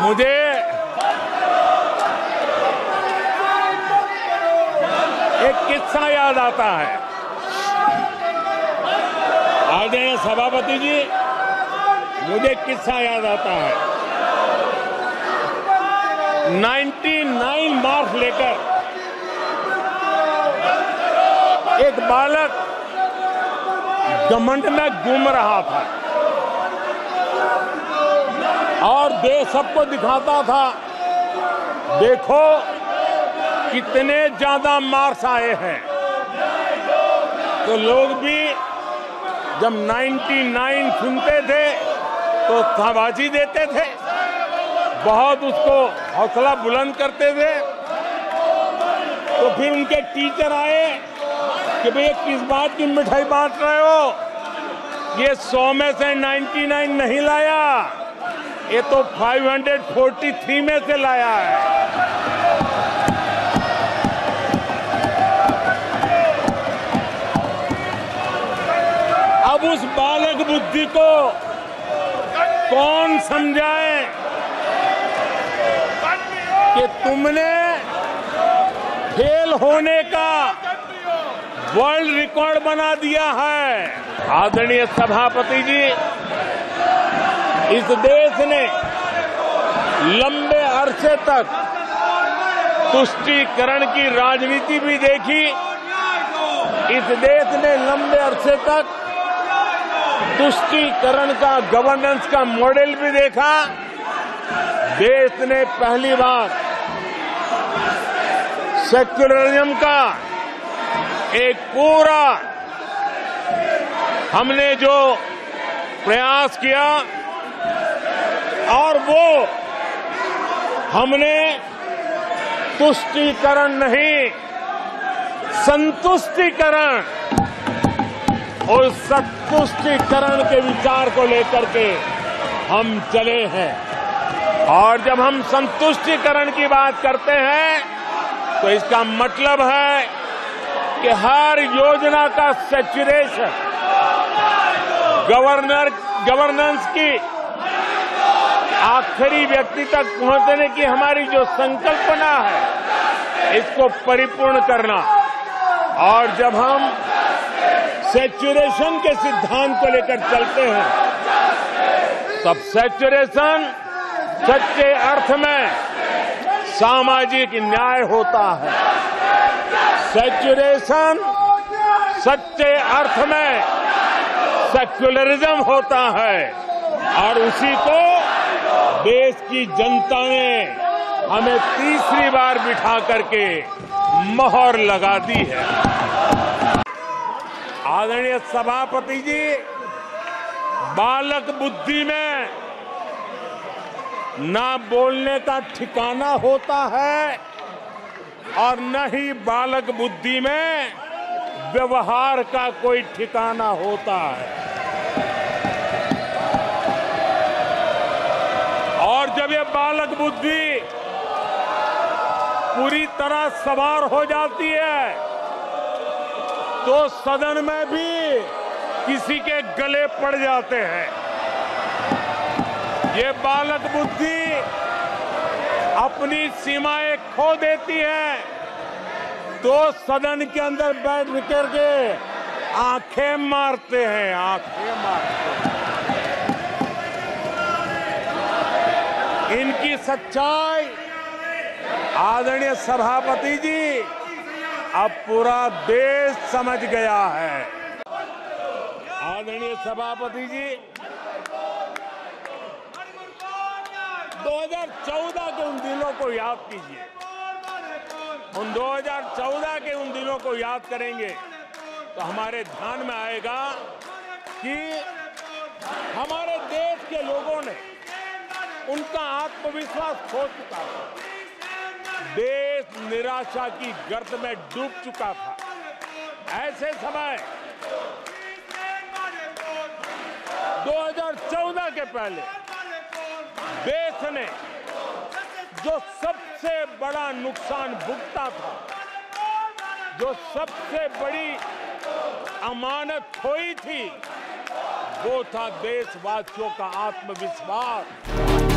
मुझे। एक किस्सा याद आता है। आदरणीय सभापति जी, मुझे किस्सा याद आता है। 99 मार्क्स लेकर एक बालक घमंड में घूम रहा था और देश सबको दिखाता था। देखो कितने ज़्यादा मार्क्स आए हैं। तो लोग भी जब 99 सुनते थे तो शाबाजी देते थे। बहुत उसको हौसला बुलंद करते थे। तो फिर उनके टीचर आए कि भैया किस बात की मिठाई बांट रहे हो? ये 100 में से 99 नहीं लाया। ये तो 543 में से लाया है। अब उस बालक बुद्धि को कौन समझाए कि तुमने फेल होने का वर्ल्ड रिकॉर्ड बना दिया है? आदरणीय सभापति जी इस देश ने लंबे अरसे तक तुष्टीकरण की राजनीति भी देखी। इस देश ने लंबे अरसे तक तुष्टीकरण का गवर्नेंस का मॉडल भी देखा। देश ने पहली बार सेक्युलरिज्म का एक पूरा हमने जो प्रयास किया और वो हमने तुष्टिकरण नहीं, संतुष्टिकरण और संतुष्टिकरण के विचार को लेकर के हम चले हैं। और जब हम संतुष्टिकरण की बात करते हैं तो इसका मतलब है कि हर योजना का सेचुरेशन, गवर्नर, गवर्नेंस की आखिरी व्यक्ति तक पहुँचने की हमारी जो संकल्पना है, इसको परिपूर्ण करना। और जब हम सेचुरेशन के सिद्धांत को लेकर चलते हैं, तब सेचुरेशन सच्चे अर्थ में सामाजिक न्याय होता है। सेचुरेशन सच्चे अर्थ में सेक्युलरिज्म होता है। और उसी को देश की जनता ने हमें तीसरी बार बिठा करके मोहर लगा दी है। आदरणीय सभापति जी, बालक बुद्धि में ना बोलने का ठिकाना होता है और न ही बालक बुद्धि में व्यवहार का कोई ठिकाना होता है। और जब ये बालक बुद्धि पूरी तरह सवार हो जाती है तो सदन में भी किसी के गले पड़ जाते हैं। ये बालक बुद्धि अपनी सीमाएँ खो देती है तो सदन के अंदर बैठ करके आँखें मारते हैं, आँखें मारते हैं। इनकी सच्चाई आदरणीय सभापति जी, अब पूरा देश समझ गया है। आदरणीय सभापति जी 2014 के उन दिनों को याद कीजिए। उन 2014 के उन दिनों को याद करेंगे तो हमारे ध्यान में आएगा कि हमारे देश के लोगों ने उनका आत्मविश्वास खो चुका था। देश निराशा की गर्द में डूब चुका था। ऐसे समय 2014 के पहले देश ने जो सबसे बड़ा नुकसान भुगता था, जो सबसे बड़ी अमानत खोई थी, वो था देशवासियों का आत्मविश्वास।